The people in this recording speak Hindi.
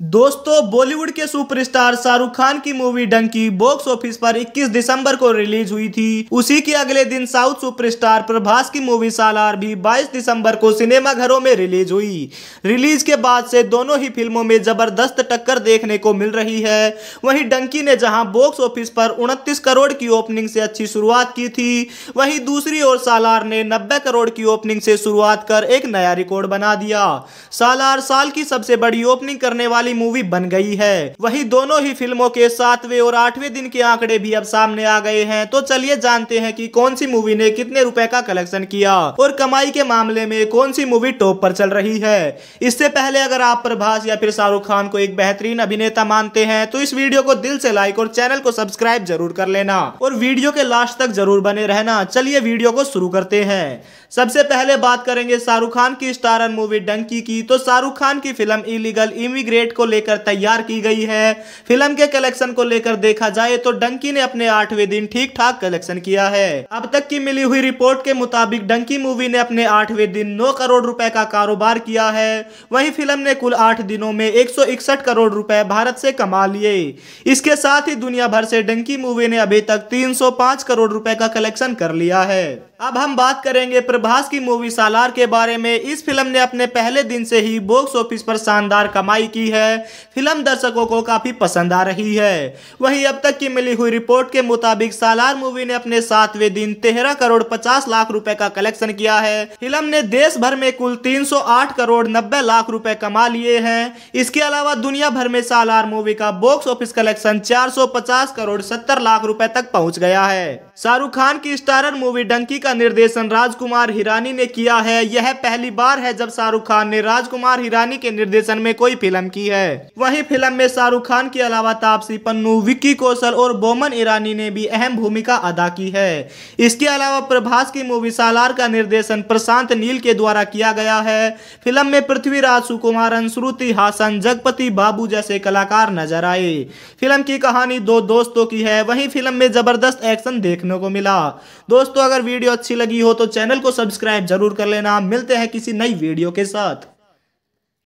दोस्तों, बॉलीवुड के सुपरस्टार शाहरुख खान की मूवी डंकी बॉक्स ऑफ़िस पर 21 दिसंबर को रिलीज़ हुई थी। उसी के अगले दिन साउथ सुपरस्टार प्रभास की मूवी सालार भी 22 दिसंबर को सिनेमा घरों में रिलीज़ हुई। रिलीज़ के बाद से दोनों ही फ़िल्मों में ज़बरदस्त टक्कर देखने को मिल रही है। वहीं डंकी ने जहाँ बॉक्स ऑफ़िस पर उनतीस करोड़ की ओपनिंग से अच्छी शुरुआत की थी, वहीं दूसरी ओर सालार ने नब्बे करोड़ की ओपनिंग से शुरुआत कर एक नया रिकॉर्ड बना दिया। सालार साल की सबसे बड़ी ओपनिंग करने वाली वाली मूवी बन गई है। वही दोनों ही फ़िल्मों के सातवें और आठवें दिन के आंकड़े भी अब सामने आ गए हैं। तो चलिए जानते हैं कि कौन सी मूवी ने कितने रुपए का कलेक्शन किया और कमाई के मामले में कौन सी मूवी टॉप पर चल रही है। इससे पहले अगर आप प्रभास या फिर शाहरुख खान को एक बेहतरीन अभिनेता मानते हैं तो इस वीडियो को दिल से लाइक और चैनल को सब्सक्राइब ज़रूर कर लेना और वीडियो के लास्ट तक ज़रूर बने रहना। चलिए वीडियो को शुरू करते हैं। सबसे पहले बात करेंगे शाहरुख खान की स्टारर मूवी डंकी की। तो शाहरुख खान की फ़िल्म इलीगल इमिग्रेट को लेकर तैयार की गई है। फ़िल्म के कलेक्शन को लेकर देखा जाए तो डंकी ने अपने आठवें दिन ठीक ठाक कलेक्शन किया है। अब तक की मिली हुई रिपोर्ट के मुताबिक डंकी मूवी ने अपने आठवें दिन नौ करोड़ रुपए का कारोबार किया है। वही फ़िल्म ने कुल आठ दिनों में एक सौ इकसठ करोड़ रुपए भारत से कमा लिए। इसके साथ ही दुनिया भर से डंकी मूवी ने अभी तक 305 करोड़ रुपए का कलेक्शन कर लिया है। अब हम बात करेंगे प्रभास की मूवी सालार के बारे में। इस फ़िल्म ने अपने पहले दिन से ही बॉक्स ऑफ़िस पर शानदार कमाई की है। फ़िल्म दर्शकों को काफ़ी पसंद आ रही है। वहीं अब तक की मिली हुई रिपोर्ट के मुताबिक सालार मूवी ने अपने सातवें दिन तेरह करोड़ पचास लाख रुपए का कलेक्शन किया है। फ़िल्म ने देश भर में कुल 308 करोड़ नब्बे लाख रुपए कमा लिए हैं। इसके अलावा दुनिया भर में सालार मूवी का box office collection 450 crore 70 lakh रुपए तक पहुँच गया है। शाहरुख खान की स्टारर मूवी डंकी का निर्देशन राजकुमार हिरानी ने किया है। यह पहली बार है जब शाहरुख खान ने राजकुमार हिरानी के निर्देशन में कोई फ़िल्म की है। वहीं फ़िल्म में शाहरुख खान के अलावा तापसी पन्नू, विक्की कौशल और बोमन ईरानी ने भी अहम भूमिका अदा की है। इसके अलावा प्रभास की मूवी सालार का निर्देशन प्रशांत नील के द्वारा किया गया है। फ़िल्म में पृथ्वीराज सुकुमारन श्रुति हासन, जगपति, बाबू जैसे कलाकार नज़र आए। फ़िल्म की कहानी दो दोस्तों की है। वही फ़िल्म में ज़बरदस्त एक्शन देखने को मिला। दोस्तों, अगर वीडियो अच्छी लगी हो तो चैनल को सब्सक्राइब ज़रूर कर लेना। मिलते हैं किसी नई वीडियो के साथ।